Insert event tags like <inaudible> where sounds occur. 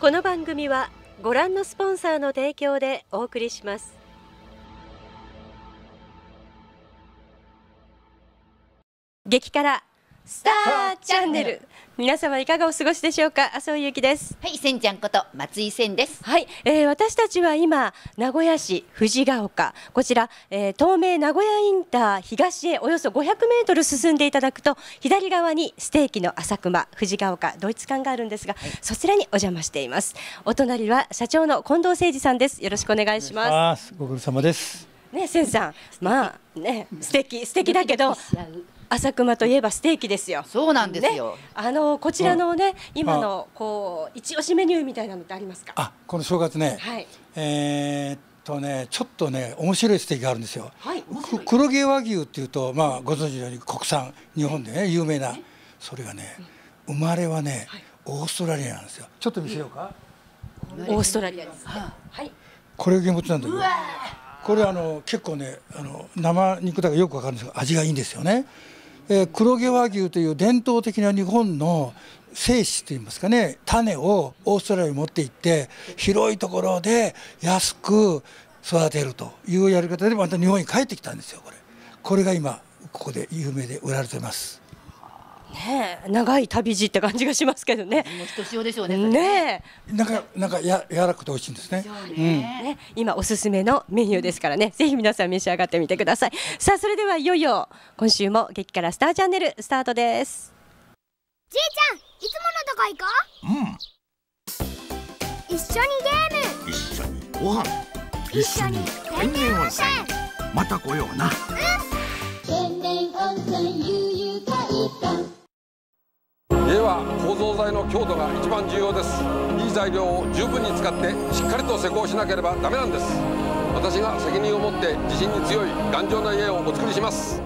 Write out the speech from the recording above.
この番組はご覧のスポンサーの提供でお送りします。激辛スターチャンネル。皆様いかがお過ごしでしょうか？麻生ゆきです。はい、せんちゃんこと松井せんです。はい、えー、私たちは今名古屋市藤ヶ丘。こちら、えー、東名名古屋インター東へおよそ500メートル進んでいただくと左側にステーキの朝熊藤ヶ丘ドイツ館があるんですが、そちらにお邪魔しています。お隣は社長の近藤誠二さんです。よろしくお願いします。ご苦労様です。ねせんさん。まあね素敵素敵だけど <laughs> 朝熊といえばステーキですよ。そうなんですよ。ね、あのこちらのね、今のこう一押しメニューみたいなのってありますか？あ、この正月ね、はい。えーっとね、ちょっとね、面白いステーキがあるんですよ。はい。黒毛和牛っていうと、まあ、ご存知のように国産、日本でね、有名な。それがね、生まれはね、オーストラリアなんですよ。ちょっと見せようか。オーストラリアですね。はい。これ現物なんだけど。これあの結構ねあの生肉だからよくわかるんですが味がいいんですよね、えー黒毛和牛という伝統的な日本の精子といいますかね種をオーストラリアに持って行って広いところで安く育てるというやり方でまた日本に帰ってきたんですよこれ。これが今ここで有名で売られてます。ねえ長い旅路って感じがしますけどね。もうひとしおでしょうね。ね。なんかなんかや柔らかくて美味しいんですね。えね。今おすすめのメニューですからね。ぜひ皆さん召し上がってみてください。さあそれではいよいよ今週も激辛スターチャンネルスタートです。じいちゃんいつものとこ行こう、一緒にゲーム。一緒にご飯。一緒に天然温泉。また来ような。天然温泉悠々会館家は構造材の強度が一番重要です。いい材料を十分に使ってしっかりと施工しなければダメなんです。私が責任を持って地震に強い頑丈な家をお作りします。